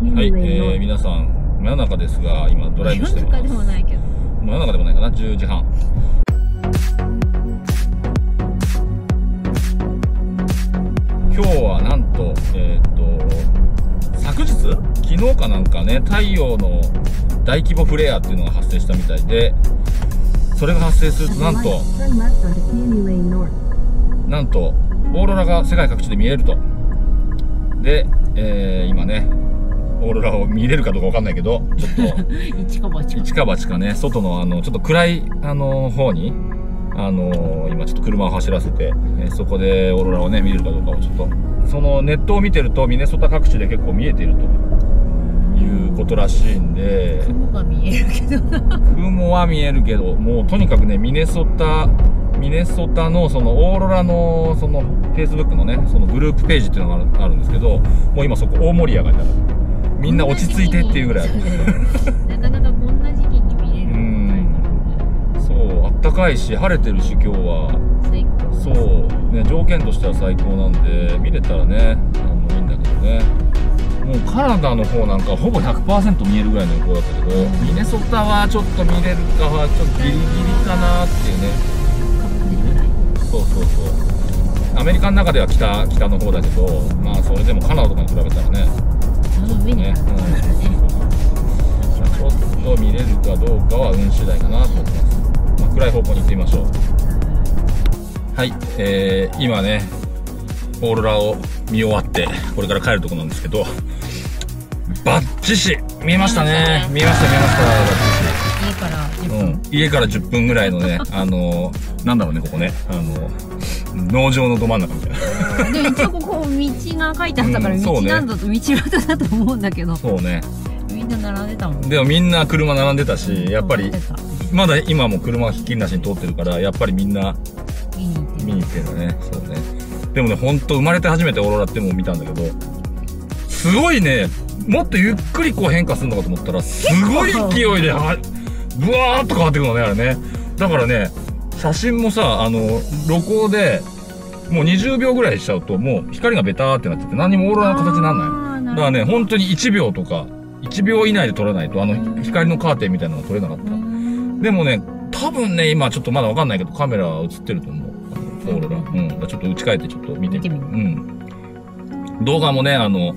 はい、えー、皆さん、真夜中ですが、今ドライブしてます。真夜中でもないけど。真夜中でもないかな、10時半。今日はなんと、えっ、と、昨日昨日かなんかね、太陽の大規模フレアっていうのが発生したみたいで、それが発生するとなんと.なんと、オーロラが世界各地で見えると。で、えー、今ね、オーロラを見れるかどうかわかんないけど、ちょっと、一か八か。一か八かね、外のあの、ちょっと暗い、あの、方に、あの今ちょっと車を走らせて、えーそこでオーロラをね、見れるかどうかをちょっと、そのネットを見てると、ミネソタ各地で結構見えているということらしいんで、雲が見えるけどな。雲は見えるけど、もうとにかくね、ミネソタ、ミネソタのそのオーロラの、その、Facebook のね、そのグループページっていうのがあるあるんですけど、もう今そこ大盛り上がりだから。みんな落ち着いてっていうぐらい。なかなかこんな時期に見れるうんそう、あったかいし、晴れてるし、今日は。最高。そう、ね、条件としては最高なんで、見れたらね、あの、いいんだけどね。もうカナダの方なんかほぼ100%見えるぐらいの予報だったけど、うんミネソタはちょっと見れるかはちょっとギリギリかなっていうね。そうそうそう。アメリカの中では北、北の方だけど、まあそれでもカナダとかに比べたらね、その上にあね、るからね。うん、ちょっと見れるかどうかは運次第かなと思ってます。まあ、暗い方向に行ってみましょう。はい、えー、今ね、オーロラを見終わって、これから帰るとこなんですけど、バッチシ見えましたね。見えました、見えました、バッチシ。家から10分。うん、家から10分ぐらいのね、あのー、なんだろうね、ここね、あのー、農場のど真ん中みたいな。でも一応ここ道が書いてあったから道なんだと、道端だと思うんだけど、そうね。みんな並んでたもん。でもみんな車並んでたし、やっぱりまだ今も車がひっきりなしに通ってるから、やっぱりみんな見に行ってるんだね。そうね。でもね、ほんと生まれて初めてオーロラってもう見たんだけど、すごいね、もっとゆっくりこう変化するのかと思ったら、すごい勢いで、は、ブワーっと変わってくるのね、あれね。だからね、写真もさ、あの、露光で、もう20秒ぐらいしちゃうと、もう光がベターってなってて、何にもオーロラの形にならない。いだからね、本当に1秒とか、1秒以内で撮らないと、あの、光のカーテンみたいなのが撮れなかった。でもね、多分ね、今ちょっとまだわかんないけど、カメラ映ってると思う。オーロラ。うん。ちょっと打ち替えてちょっと見てみる。うん。動画もね、あの、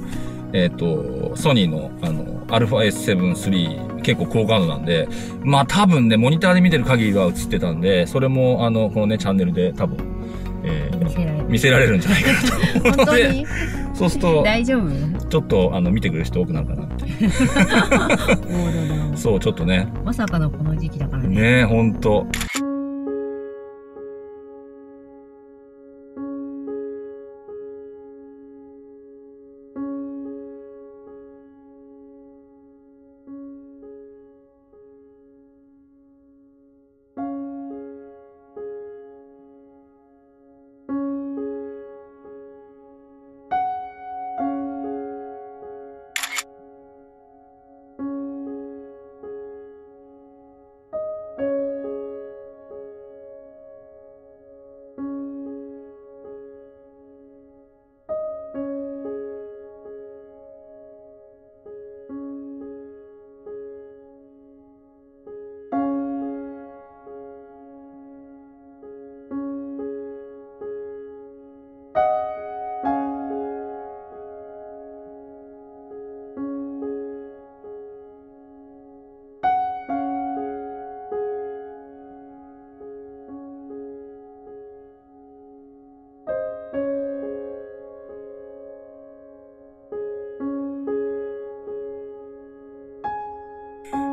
えっ、と、ソニーの、あの、アルファ S7 III、結構高感度なんで、まあ多分ね、モニターで見てる限りは映ってたんで、それも、あの、このね、チャンネルで多分、えー見せられる。んじゃないかなと思う本ので、当に？そうすると、大丈夫？ちょっと、あの、見てくれる人多くなるかなって。そう、ちょっとね。まさかのこの時期だからね。ねえ、ほんと。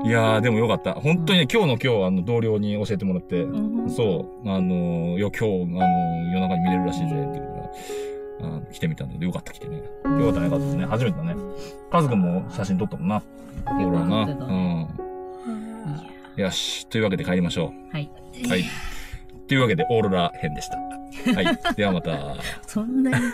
いやー、でもよかった。本当にね、今日の今日、あの、同僚に教えてもらって、うんそう、あのー、よ、今日、あのー、夜中に見れるらしいぜ、っていうから、あー来てみたんで、よかった来てね。よかったね、よかったですね。初めてだね。カズくんも写真撮ったもんな。ほらな。うん。よし。というわけで帰りましょはい。う。はい。というわけで、オーロラ編でした。はい。ではまた。そんなに